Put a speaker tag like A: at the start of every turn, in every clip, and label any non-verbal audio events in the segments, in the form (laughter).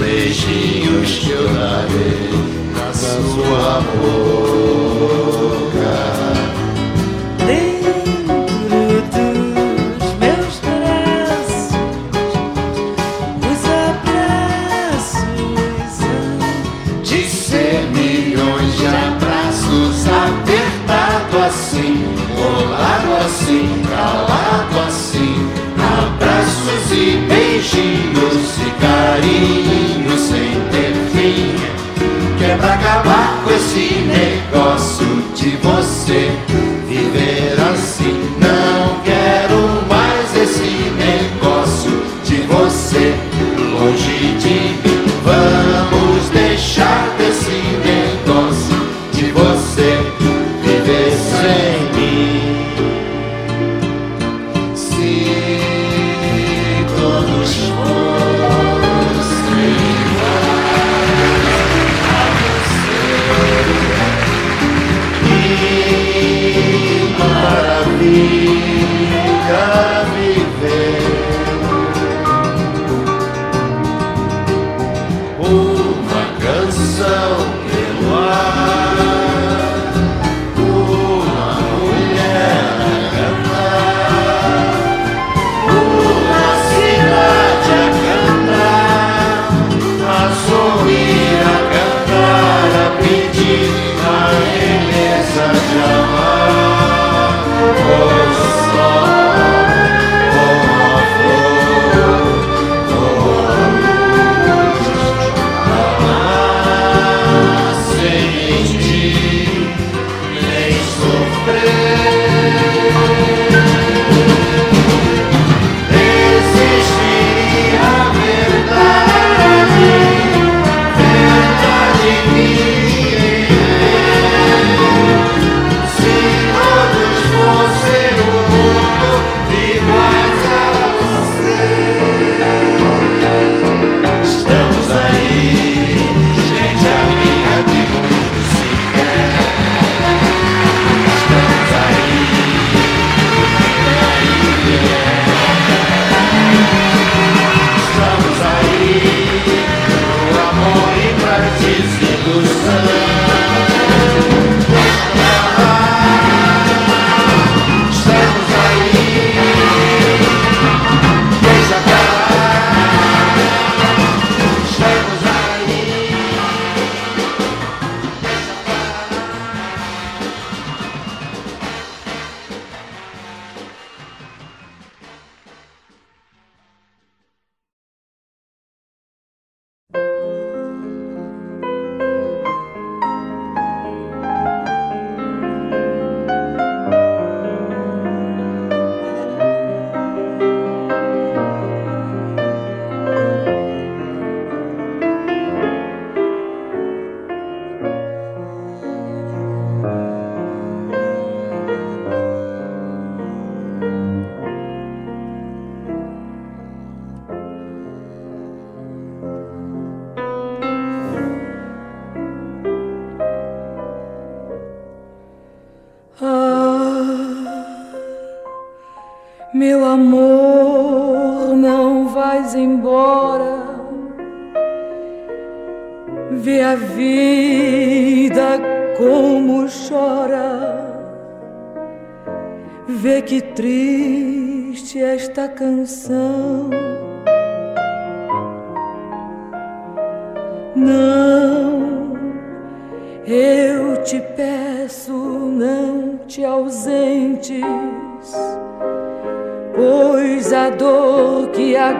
A: beijinhos que eu darei na sua boca.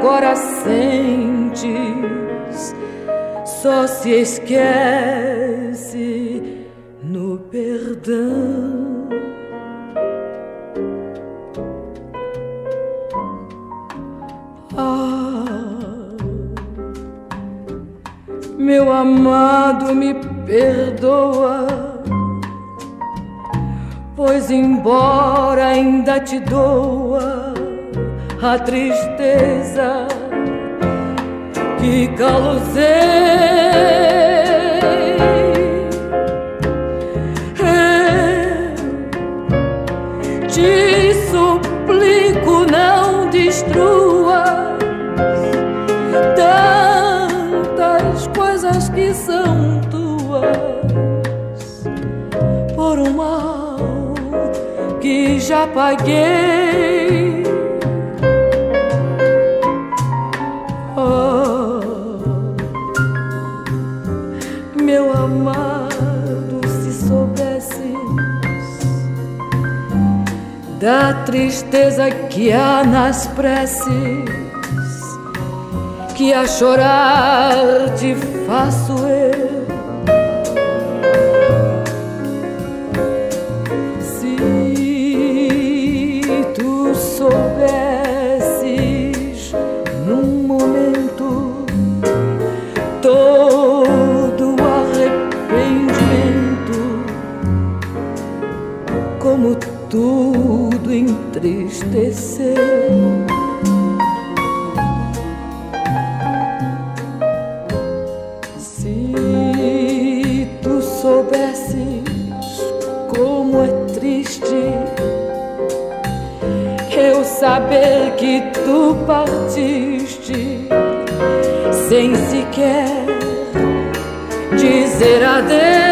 B: Agora sentes só se esquece no perdão. Ah, meu amado, me perdoa, pois embora ainda te doa a tristeza que causei. Eu te suplico, não destrua tantas coisas que são tuas por um mal que já paguei. Tristeza que há nas preces, que a chorar te faço eu. Dizer adeus.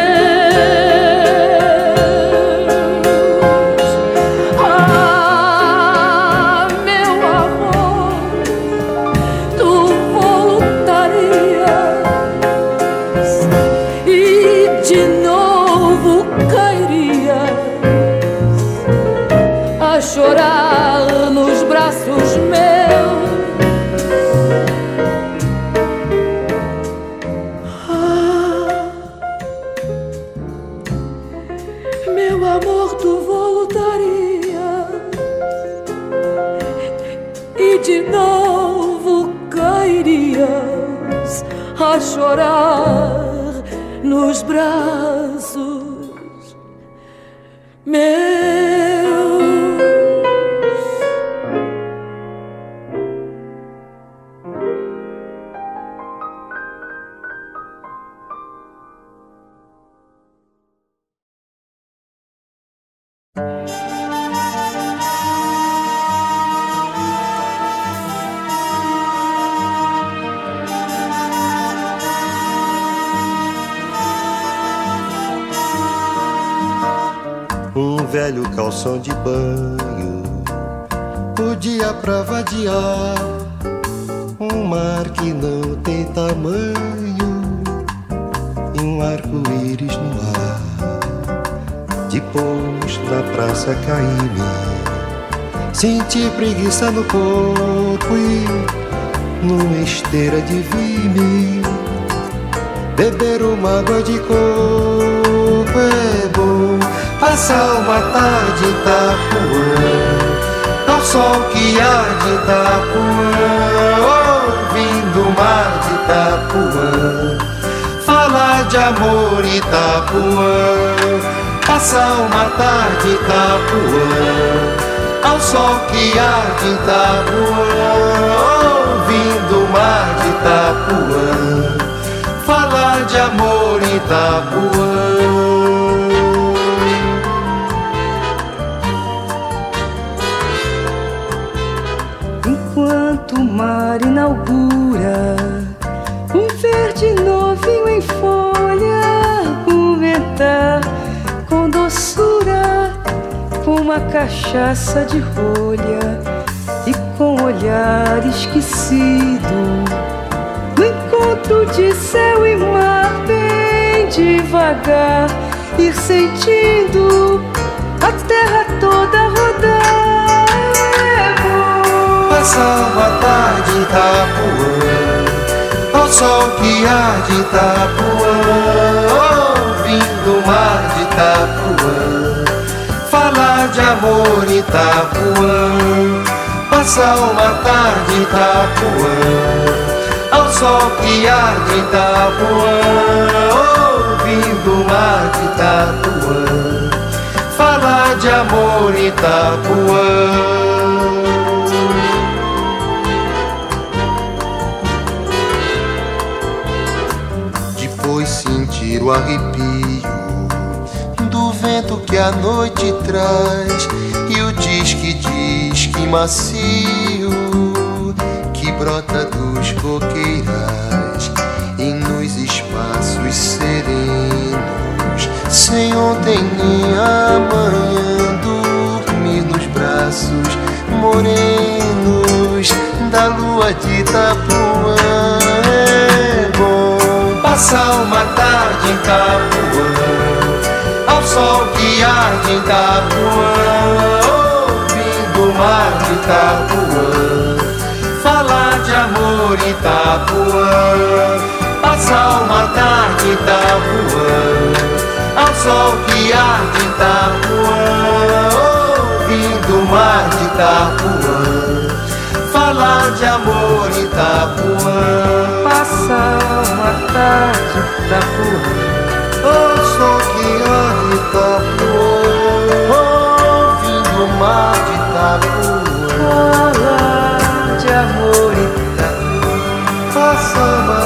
A: Depois na praça caí-me, senti preguiça no corpo e numa esteira de vime, beber uma água de coco é bom. Passar uma tarde em Itapuã Ao sol que há de Itapuã Ouvindo o mar de Itapuã Falar de amor Itapuã Passar uma tarde em Itapuã Ao sol que há de Itapuã Ouvindo o mar de Itapuã Falar de amor Itapuã.
B: Mar inaugura uma cachaça de rolha e com olhar esquecido. No encontro de céu e mar, bem devagar, ir sentindo a terra toda rodar. É bom
A: Passa uma tarde Itapuã Ao sol que há de Itapuã Ouvindo o mar de Itapuã de amor Itapuã. Passa uma tarde Itapuã. Ao sol que há de Itapuã. Ouvindo o mar de Itapuã. Falar de amor Itapuã. Sentir o arrepio que a noite traz e o disque disque macio que brota dos coqueirais em nos espaços serenos sem ontem nem amanhã dormir nos braços morenos da lua de Itapuã. É bom Passa uma tarde em Itapuã Ao sol arde em Itapuã Ouvindo o mar de Itapuã Falar de amor Itapuã Passa uma tarde Itapuã Ao sol que arde Itapuã Ouvindo o mar de Itapuã falar de amor Itapuã.
C: Passa uma tarde Itapuã.
A: O sol que há de Itapuã, Itapuã.
C: Falar de amor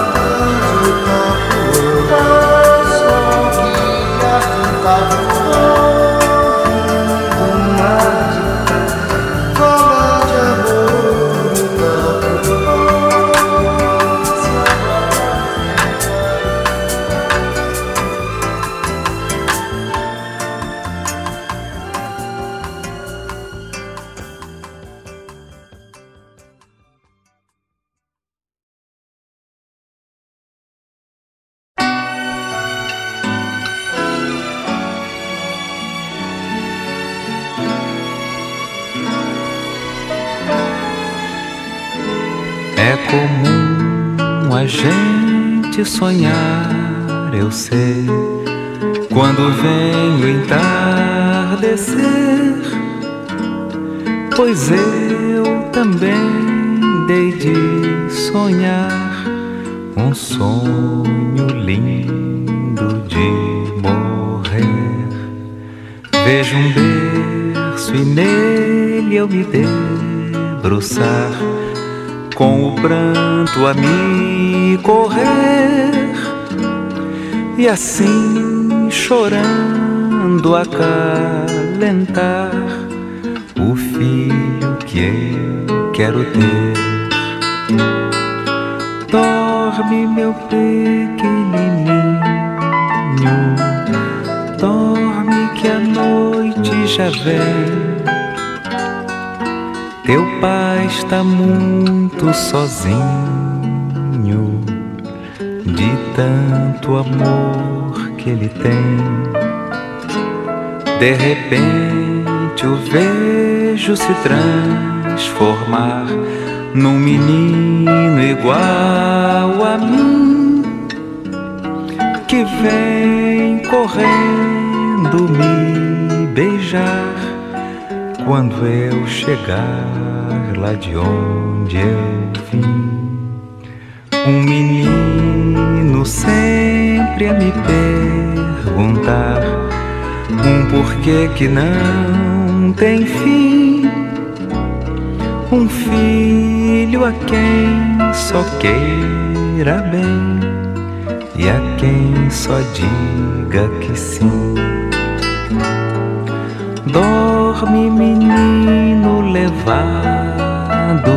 D: me correr. E assim chorando acalentar o filho que eu quero ter. Dorme, meu pequenininho, dorme que a noite já vem. Teu pai está muito sozinho, tanto amor que ele tem. De repente o vejo se transformar num menino igual a mim, que vem correndo me beijar quando eu chegar lá de onde eu vim. Um menino sempre a me perguntar um porquê que não tem fim. Um filho a quem só queira bem e a quem só diga que sim. Dorme, menino levado,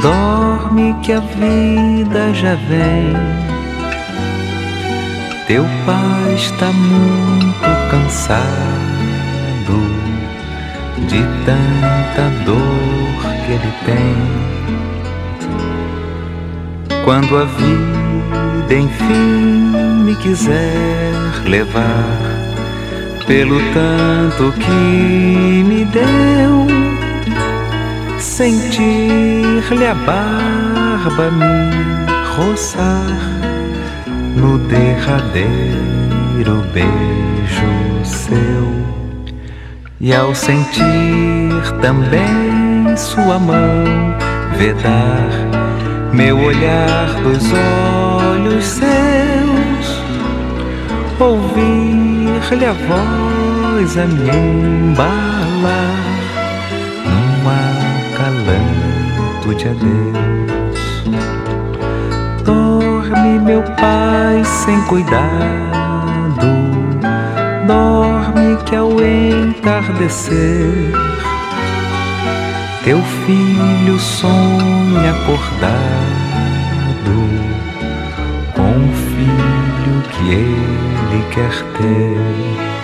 D: dorme que a vida já vem. Teu pai está muito cansado de tanta dor que ele tem. Quando a vida enfim me quiser levar pelo tanto que me deu. Sentir-lhe a barba me roçar no derradeiro beijo seu. E ao sentir também sua mão vedar meu olhar dos olhos seus, ouvir-lhe a voz a me embalar acalanto de adeus. Dorme, meu pai, sem cuidado, dorme que ao entardecer teu filho sonha acordado com o filho que ele quer ter.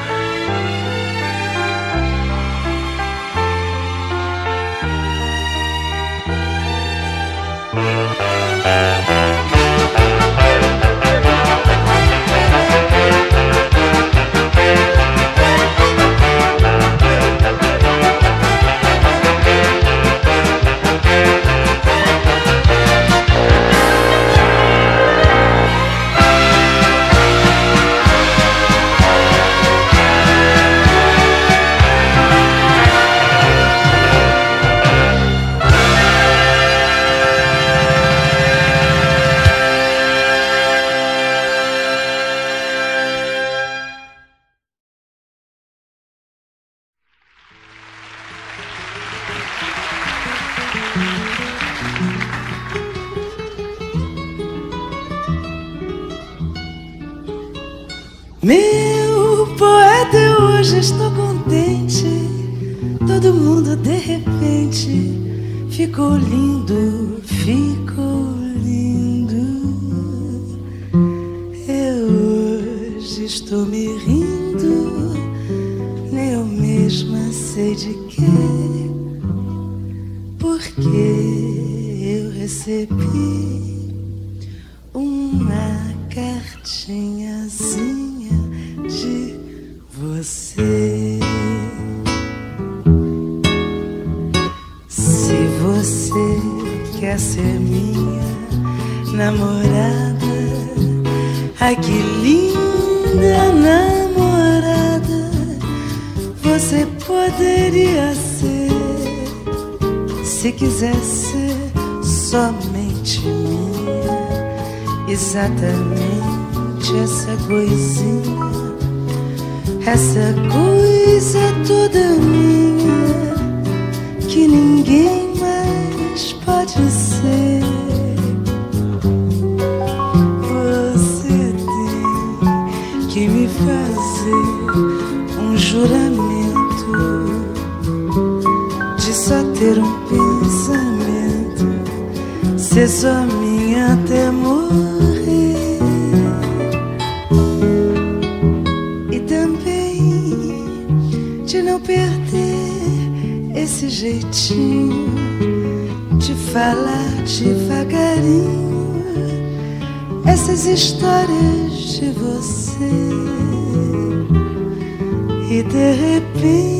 E: Só minha até morrer. E também de não perder esse jeitinho de falar devagarinho essas histórias de você e de repente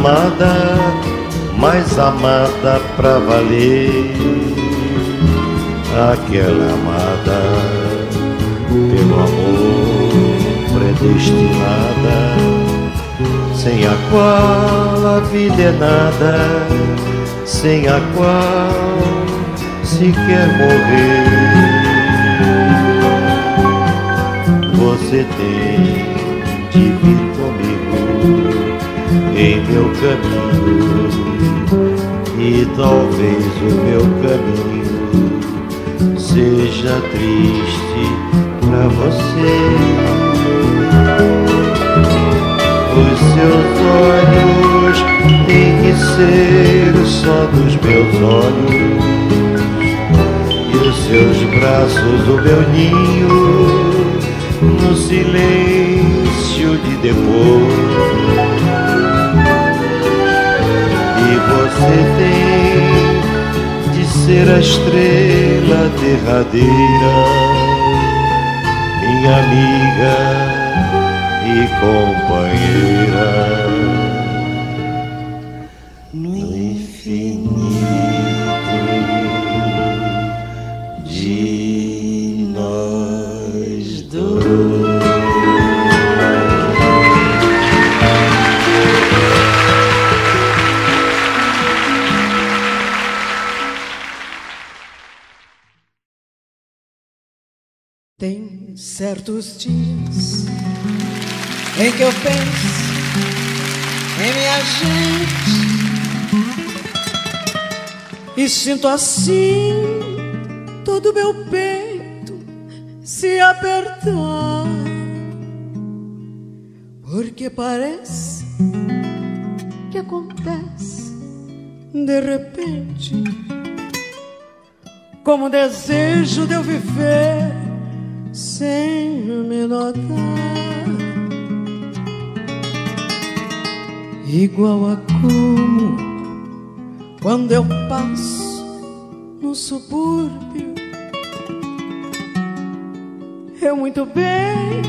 A: amada, mais amada pra valer, aquela amada pelo amor predestinada, sem a qual a vida é nada sem a qual se quer morrer. Você tem de vir caminho e talvez o meu caminho seja triste pra você. Os seus olhos
E: ser só dos meus olhos e os seus braços o meu ninho no silêncio de depois. Você tem de ser a estrela derradeira, minha amiga e companheira.
F: Em que eu penso em minha gente. E sinto assim todo meu peito se apertar, porque parece que acontece de repente, como desejo de eu viver sem me notar, igual a como quando eu passo no subúrbio. Eu muito bem,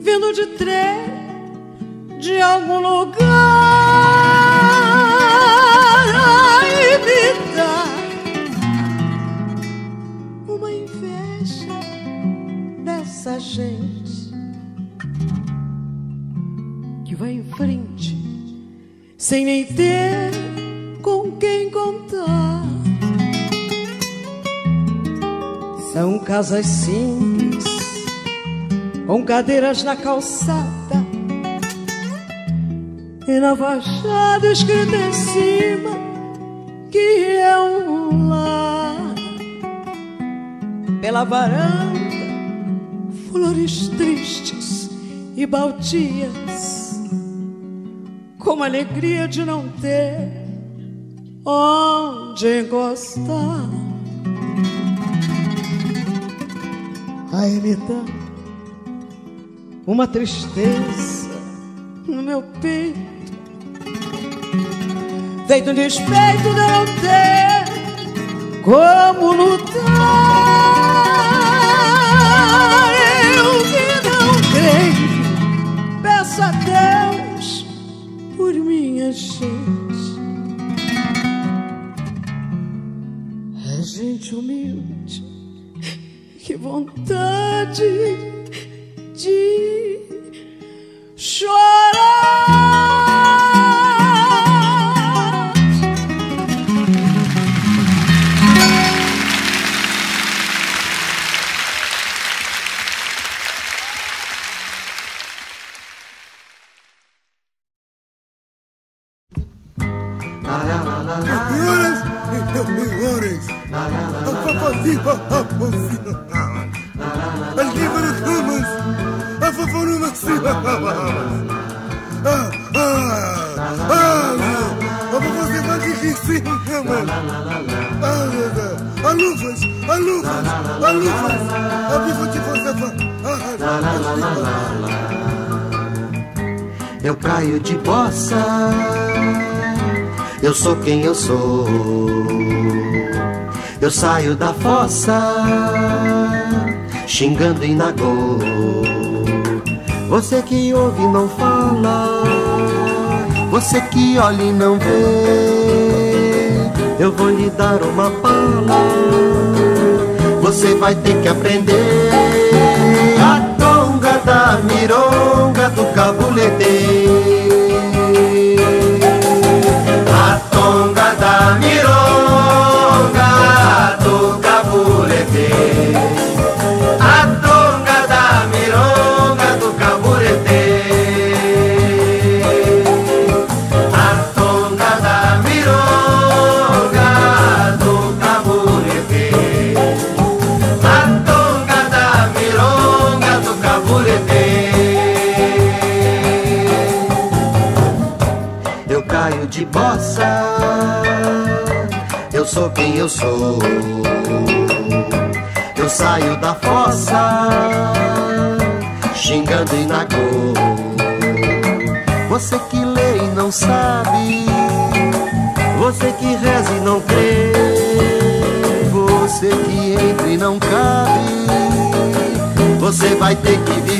F: vindo de trem de algum lugar. gente que vai em frente sem nem ter com quem contar. São casas simples, com cadeiras na calçada e na fachada escrito em cima que é um lar. Pela varanda flores tristes e baldias, com alegria de não ter onde encostar. Aí me dá uma tristeza no meu peito, feito despeito de não ter como lutar. peço a Deus gente humilde, que vontade de
A: sou quem eu sou. Eu saio da fossa, xingando em nagô. Você que ouve não fala, você que olha e não vê. Eu vou lhe dar uma bala, você vai ter que aprender a tonga da mironga do Amigo. eu sou. Eu saio da fossa, xingando e na cor. Você que lê e não sabe, você que reza e não crê, você que entra e não cabe, você vai ter que viver.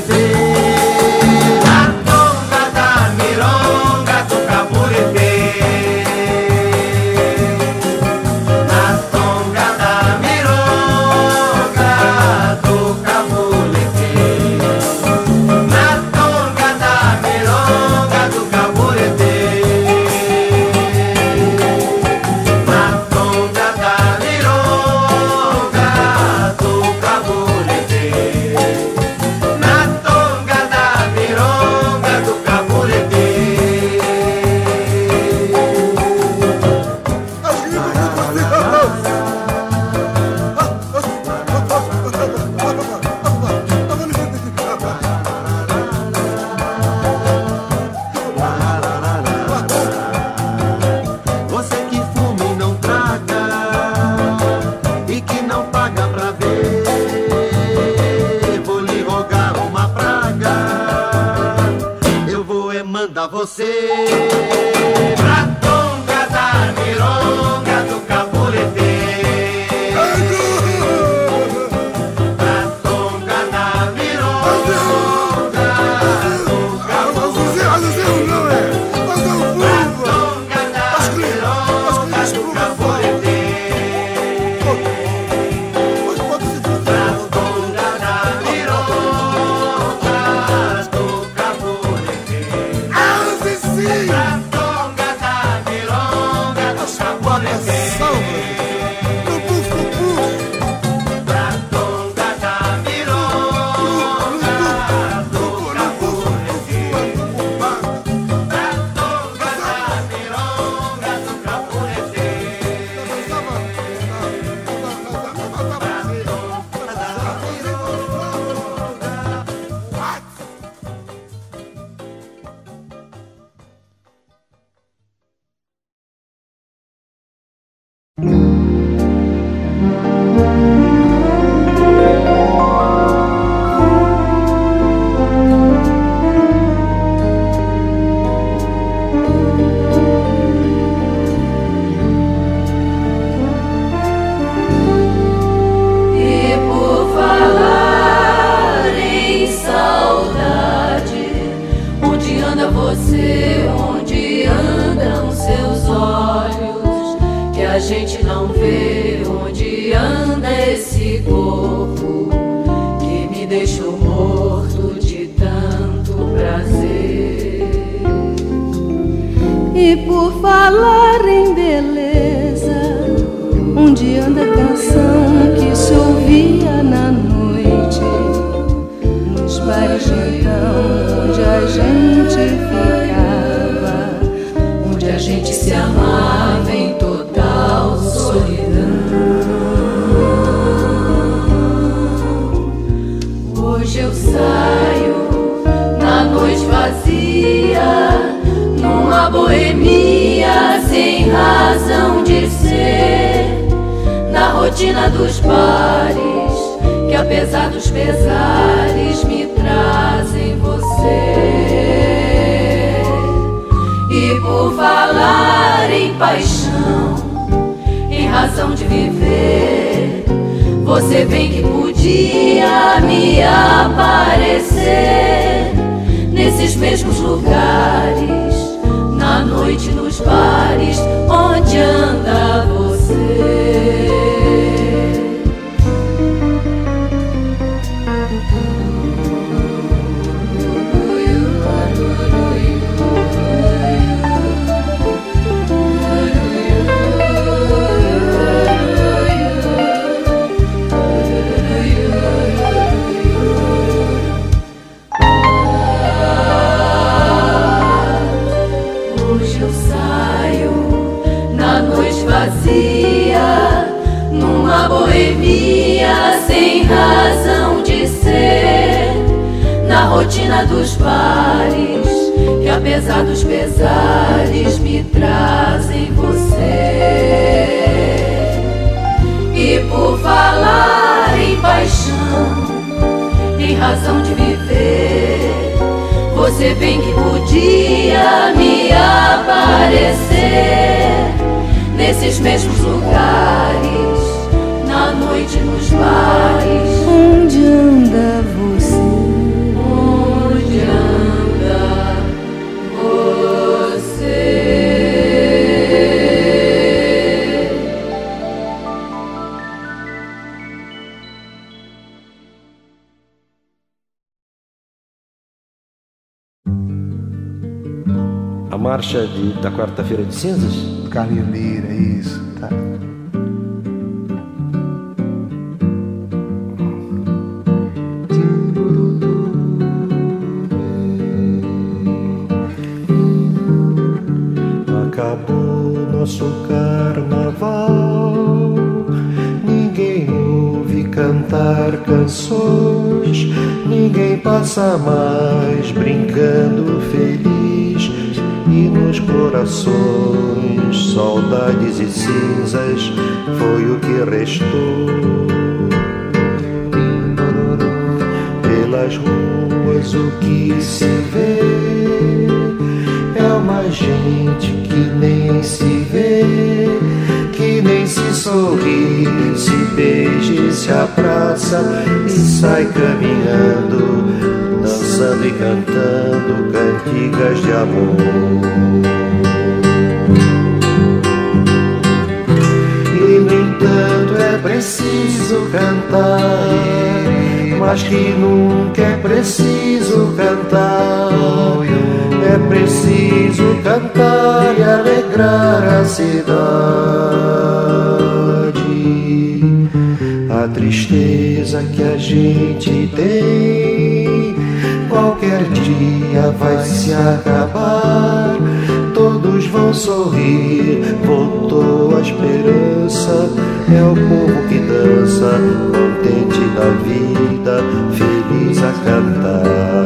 G: viver. Você bem que podia me aparecer nesses mesmos lugares, na noite nos bares onde anda você. rotina dos bares, que apesar dos pesares me trazem você. E por falar em paixão, em razão de viver, você bem que podia me aparecer nesses mesmos lugares, na noite nos bares,
H: onde
C: andava marcha de- da quarta-feira de cinzas?
A: Carlinhos Lira, isso. Tá. Acabou nosso carnaval. Ninguém ouve cantar canções. Ninguém passa mais brincando feliz. Nos corações, saudades e cinzas foi o que restou. Pelas ruas o que se vê é uma gente que nem se vê, que nem se sorri, se beija se abraça e sai caminhando, dançando e cantando cantigas de amor. E no entanto é preciso cantar, mas que nunca é preciso cantar. É preciso cantar e alegrar a cidade. A tristeza que a gente tem, qualquer dia vai se acabar. Todos vão sorrir, voltou a esperança. É o povo que dança, contente da vida, feliz a cantar.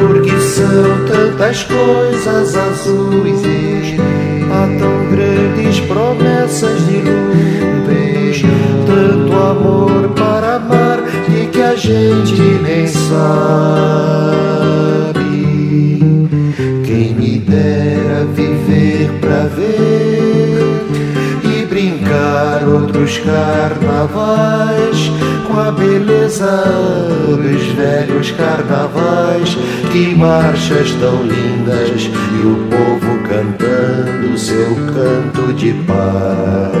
A: Porque são tantas coisas azuis, há tão grandes promessas de luz, tanto amor a gente nem sabe. Quem me dera viver pra ver e brincar outros carnavais com a beleza dos velhos carnavais. Que marchas tão lindas e o povo cantando seu canto de paz,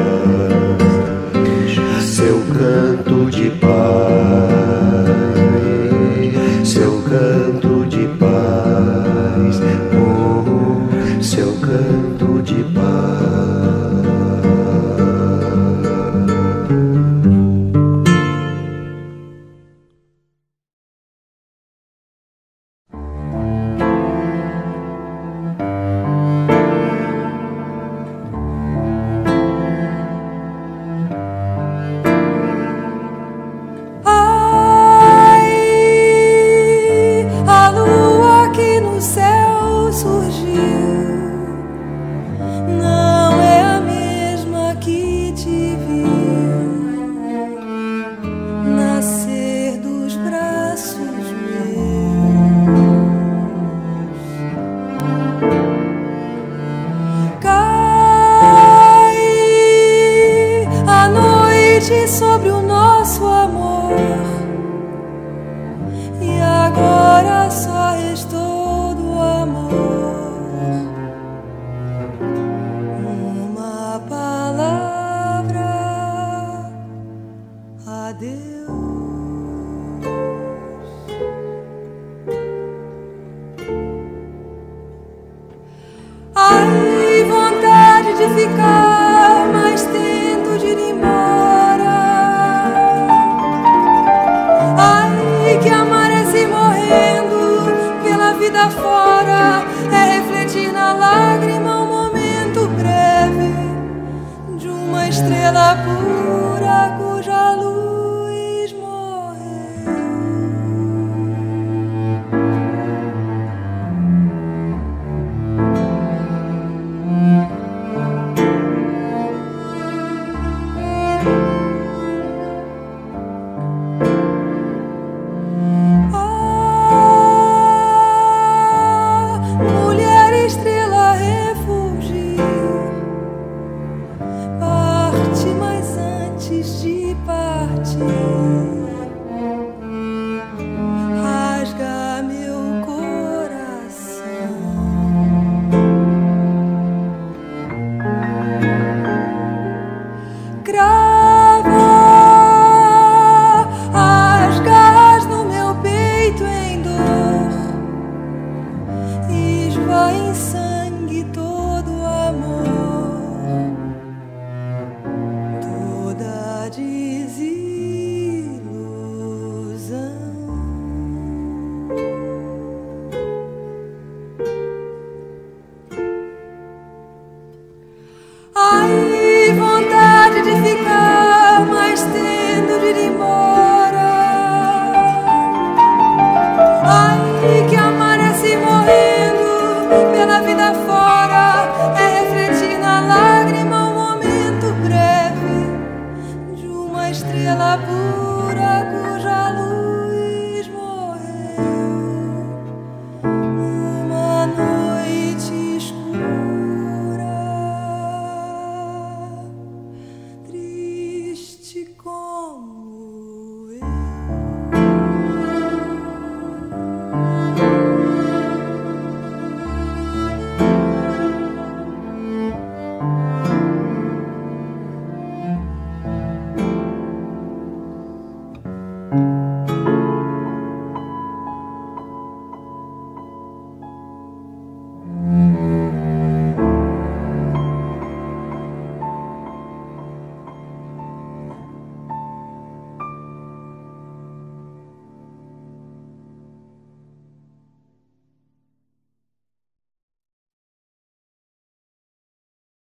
H: parte, mas antes de partir.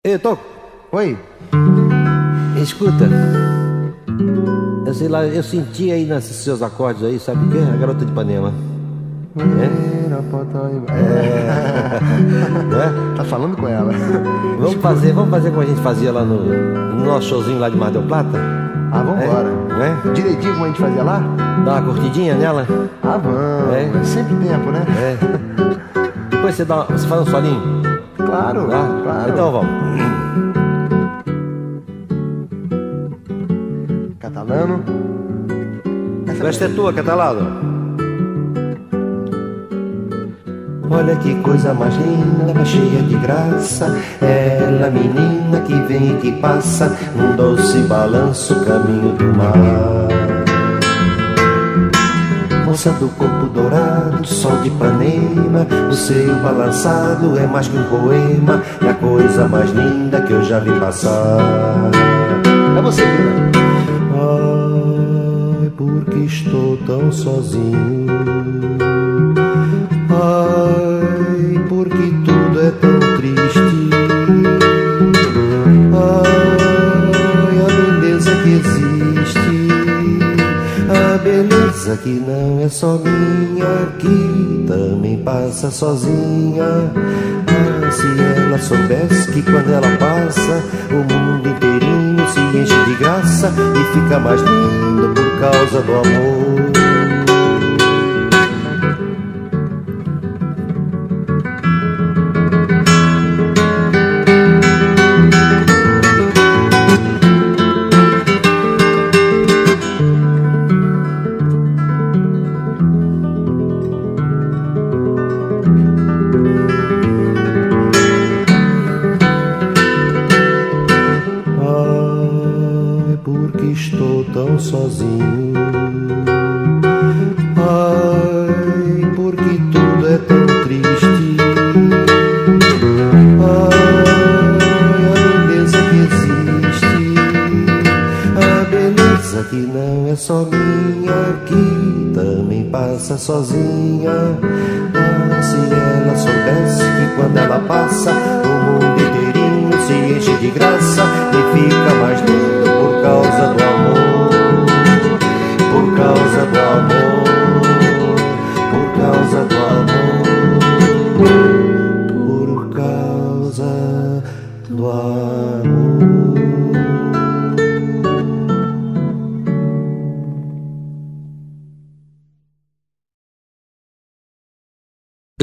A: Ei, Toco. Oi. Escuta. Sei lá, eu senti aí nesses seus acordes aí, sabe o quê? A garota de Ipanema.
I: É? (laughs) é. Tá falando com ela.
A: Vamos fazer, vamos fazer como a gente fazia lá no, no nosso showzinho lá de Mar del Plata?
I: Ah, vambora.
A: É?
I: é? Direitinho como a gente fazia lá?
A: Dá uma curtidinha nela?
I: Ah, vamos. É. Sempre tempo, né?
A: É. Depois você, dá, você faz um solinho.
I: Claro, ah, claro.
A: Então vamos. Essa, Esta é tua, catalano. Olha que coisa mais linda, mais cheia de graça. Ela, menina que vem e que passa, num doce balanço, caminho do mar moça do corpo dourado, sol de Ipanema, o seio balançado é mais que um poema, é a coisa mais linda que eu já vi passar.
I: É você, Vila.
A: Tão sozinho. Ai, porque tudo é tão triste. Ai, a beleza que existe, a beleza que não é só minha, que também passa sozinha. Ah, se ela soubesse que quando ela passa, o mundo inteirinho se enche de graça e fica mais lindo por causa do amor. Do amor.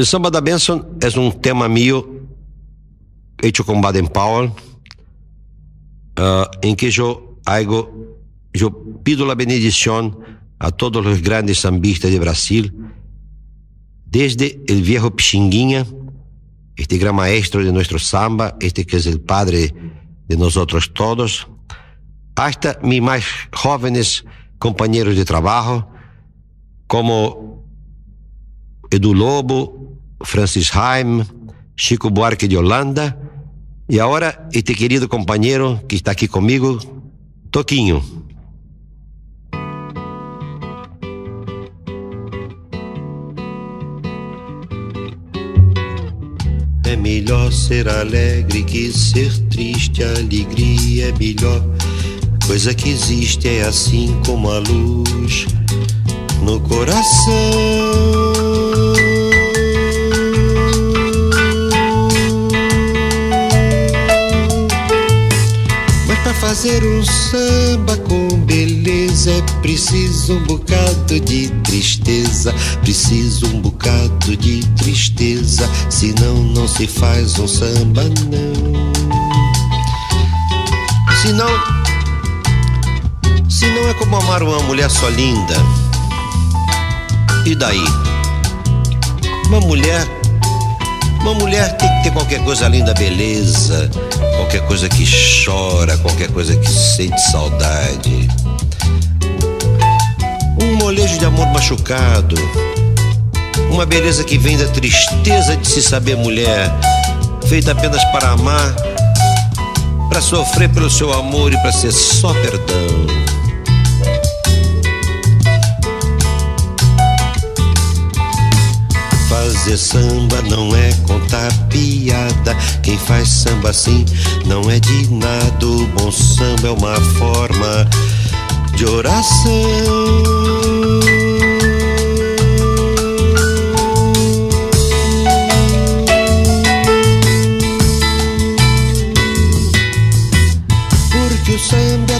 A: El samba da Benson es un tema mío hecho con Baden Powell, uh, en que yo hago, yo pido la bendición a todos los grandes sambistas de Brasil, desde el viejo Pichinguinha, este gran maestro de nuestro samba, este que es el padre de nosotros todos, hasta mis más jóvenes compañeros de trabajo, como Edu Lobo, Francis Haim, Chico Buarque de Holanda. E agora, este querido companheiro que está aqui comigo, Toquinho. Melhor ser alegre que ser triste, alegria é melhor. Coisa que existe é assim como a luz no coração. fazer um samba com beleza é preciso um bocado de tristeza, preciso um bocado de tristeza, senão não se faz um samba não. Senão, se não é como amar uma mulher só linda. E daí? Uma mulher uma mulher tem que ter qualquer coisa além da beleza, qualquer coisa que chora, qualquer coisa que sente saudade. Molejo de amor machucado, uma beleza que vem da tristeza de se saber mulher, feita apenas para amar, para sofrer pelo seu amor e para ser só perdão. Fazer samba não é contar piada. Quem faz samba assim não é de nada. O bom samba é uma forma de oração.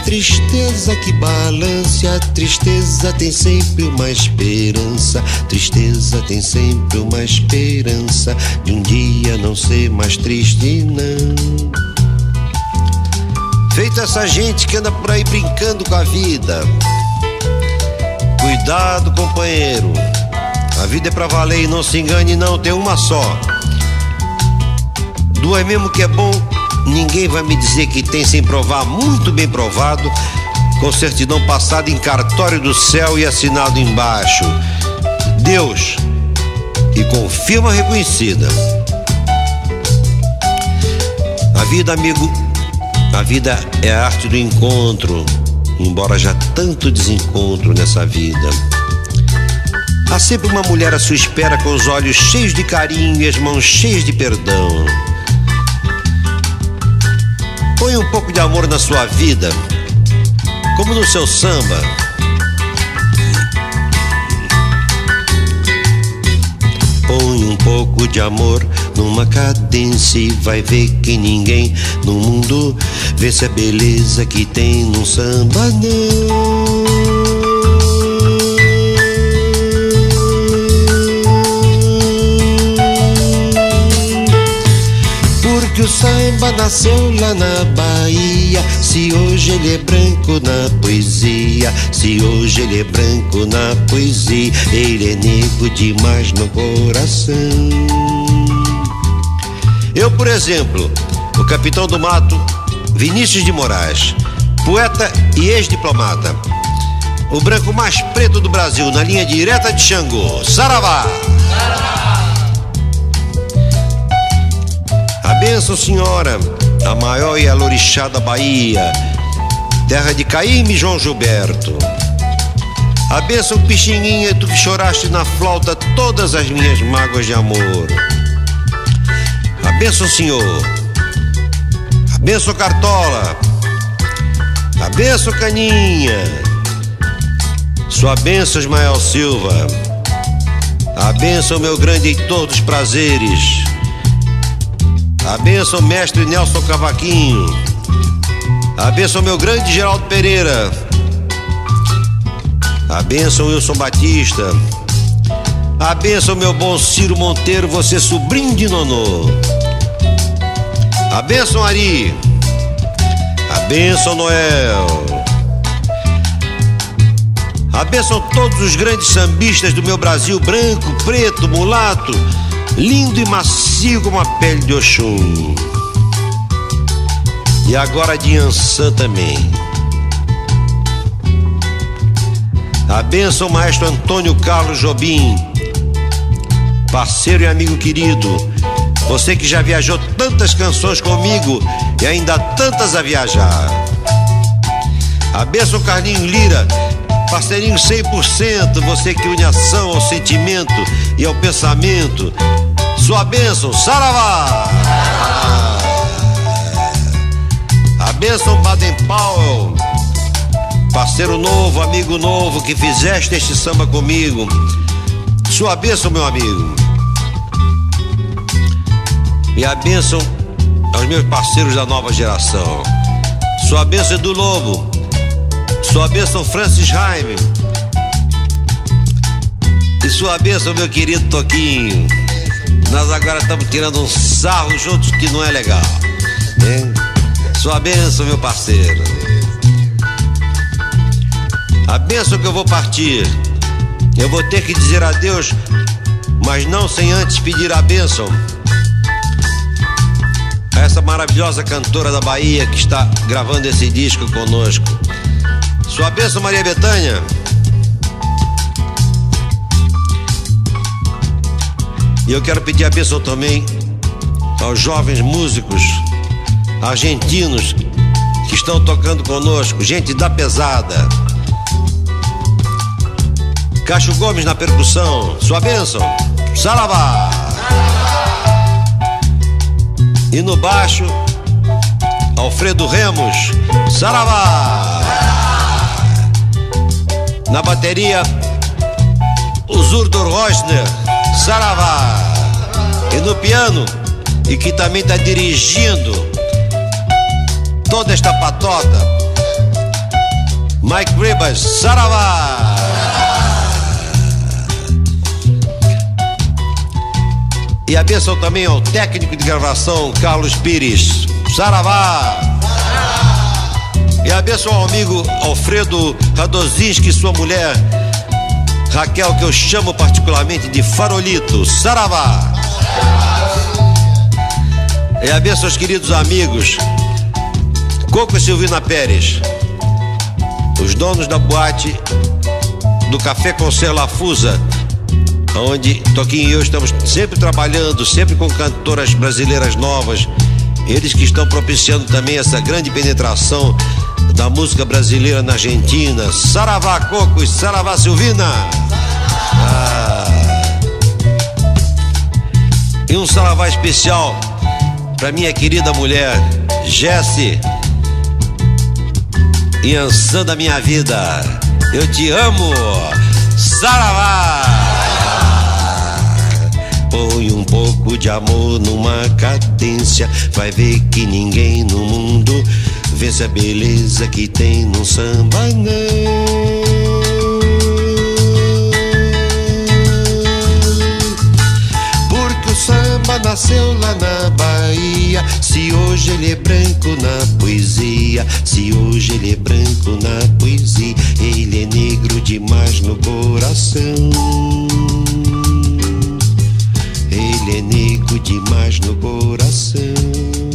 A: tristeza que balance, a tristeza tem sempre uma esperança. Tristeza tem sempre uma esperança de um dia não ser mais triste, não. Feita essa gente que anda por aí brincando com a vida. Cuidado, companheiro. A vida é pra valer e não se engane, não, tem uma só. Duas mesmo que é bom, Ninguém vai me dizer que tem sem provar, muito bem provado, com certidão passada em cartório do céu e assinado embaixo. Deus. E com firma reconhecida. A vida, amigo, a vida é a arte do encontro, embora já tanto desencontro nessa vida. Há sempre uma mulher à sua espera com os olhos cheios de carinho e as mãos cheias de perdão. Põe um pouco de amor na sua vida, como no seu samba. Põe um pouco de amor numa cadência e vai ver que ninguém no mundo vê se a beleza que tem num samba não. que o samba nasceu lá na Bahia. Se hoje ele é branco na poesia, se hoje ele é branco na poesia, ele é negro demais no coração. Eu, por exemplo, o capitão do mato, Vinícius de Moraes, poeta e ex-diplomata. O branco mais preto do Brasil, na linha direta de Xangô. Saravá! Saravá! senhora, a maior e alorixá da Bahia, terra de Caíme João Gilberto. A benção, Pixinguinha, tu que choraste na flauta todas as minhas mágoas de amor. Benção, senhor. A benção, Cartola. A benção, Caninha. Sua benção, Ismael Silva. A benção, meu grande Heitor dos prazeres. A benção, mestre Nelson Cavaquinho. A benção, meu grande Geraldo Pereira. A benção, Wilson Batista. A benção, meu bom Ciro Monteiro, você sobrinho de Nonô. A benção, Ari. A benção, Noel. A benção todos os grandes sambistas do meu Brasil, branco, preto, mulato lindo e macio como a pele de Oxum. E agora de Ançã também. A bênção, maestro Antônio Carlos Jobim, parceiro e amigo querido, Você que já viajou tantas canções comigo e ainda tantas a viajar. A benção Carlinho Lira, parceirinho 100%, você que une ação ao sentimento e ao pensamento. Sua bênção, Saravá! A bênção Baden Powell, parceiro novo, amigo novo que fizeste este samba comigo. Sua bênção, meu amigo. E a bênção aos meus parceiros da nova geração. Sua bênção é do Lobo. Sua bênção Francis Jaime. E sua bênção, meu querido Toquinho. Nós agora estamos tirando um sarro juntos que não é legal. Hein? Sua bênção, meu parceiro. A bênção que eu vou partir. Eu vou ter que dizer adeus, mas não sem antes pedir a bênção essa maravilhosa cantora da Bahia que está gravando esse disco conosco. Sua bênção, Maria Betânia. E eu quero pedir a bênção também aos jovens músicos argentinos que estão tocando conosco, gente da pesada. Cacho Gomes na percussão, sua bênção, Saravá. E no baixo, Alfredo Remos, Saravá. Na bateria, Zurdo Rosner, Saravá. E no piano, e que também está dirigindo toda esta patota, Mike Ribas, Saravá. E a bênção também ao técnico de gravação Carlos Pires. Saravá! E a bênção ao amigo Alfredo Radozinski sua mulher Raquel, que eu chamo particularmente de Farolito. Saravá! E a bênção aos queridos amigos Coco e Silvina Pérez, os donos da boate do Café Concer Lafusa onde Toquinho e eu estamos sempre trabalhando, sempre com cantoras brasileiras novas. Eles que estão propiciando também essa grande penetração da música brasileira na Argentina. Saravá Coco e Saravá Silvina. Ah. E um saravá especial para minha querida mulher, Jesse. Iansã da minha vida. Eu te amo. Saravá! Põe um pouco de amor numa cadência. Vai ver que ninguém no mundo vence a beleza que tem no samba, não. Porque o samba nasceu lá na Bahia. Se hoje ele é branco na poesia, se hoje ele é branco na poesia, ele é negro demais no coração. Negro demais no coração.